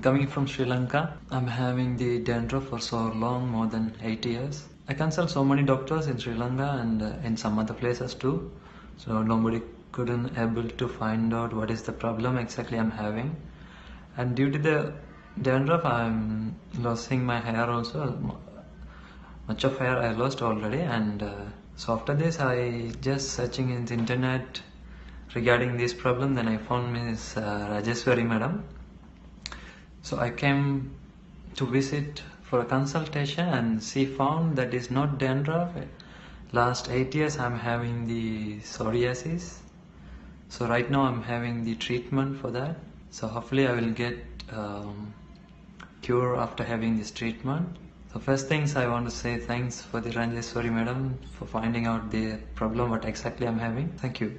coming from Sri Lanka. I'm having the dandruff for so long, more than 8 years. I consult so many doctors in Sri Lanka and uh, in some other places too. So nobody couldn't able to find out what is the problem exactly I'm having. And due to the dandruff, I'm losing my hair also. Much of hair I lost already, and uh, so after this, I just searching in the internet regarding this problem. Then I found Miss uh, Rajeswari madam. So I came to visit for a consultation and she found that is not dandruff. Last eight years I'm having the psoriasis. So right now I'm having the treatment for that. So hopefully I will get um, cure after having this treatment. So first things I want to say thanks for the Rajeswari madam for finding out the problem what exactly I'm having. Thank you.